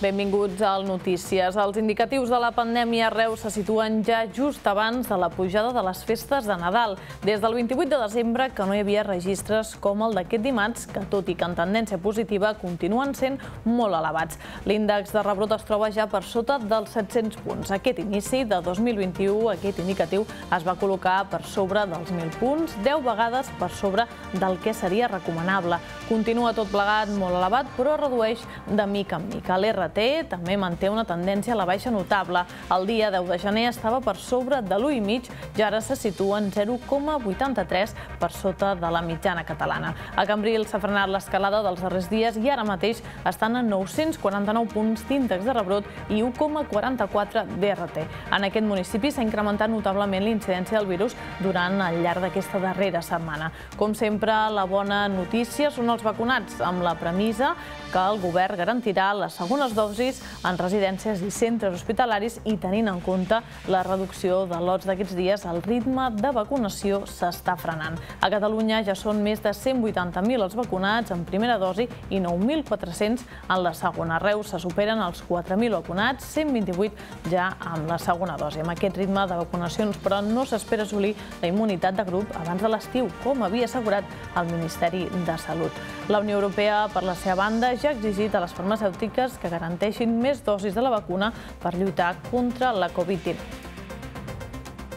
Benvinguts al Notícies. Els indicatius de la pandèmia a Reus se situen ja just abans de la pujada de les festes de Nadal. Des del 28 de desembre que no hi havia registres com el d'aquest dimarts, que tot i que en tendència positiva continuen sent molt elevats. L'índex de rebrot es troba ja per sota dels 700 punts. Aquest inici de 2021, aquest indicatiu, es va col·locar per sobre dels 1.000 punts, 10 vegades per sobre del que seria recomanable. Continua tot plegat molt elevat, però redueix de mica en mica. L'RT T també manté una tendència a la baixa notable. El dia 10 de gener estava per sobre de l'1,5 i ara se situa en 0,83 per sota de la mitjana catalana. A Cambril s'ha frenat l'escalada dels darrers dies i ara mateix estan en 949 punts d'índex de rebrot i 1,44 d'RT. En aquest municipi s'ha incrementat notablement l'incidència del virus durant el llarg d'aquesta darrera setmana. Com sempre, la bona notícia són els vacunats, amb la premissa que el govern garantirà les segones dosis en residències i centres hospitalaris i tenint en compte la reducció de lots d'aquests dies, el ritme de vacunació s'està frenant. A Catalunya ja són més de 180.000 els vacunats en primera dosi i 9.400 en la segona. Reus se superen els 4.000 vacunats, 128 ja amb la segona dosi. Amb aquest ritme de vacunacions, però, no s'espera assolir la immunitat de grup abans de l'estiu, com havia assegurat el Ministeri de Salut. La Unió Europea, per la seva banda, ja ha exigit a les farmacèutiques que garanteixin més dosis de la vacuna per lluitar contra la Covid-19.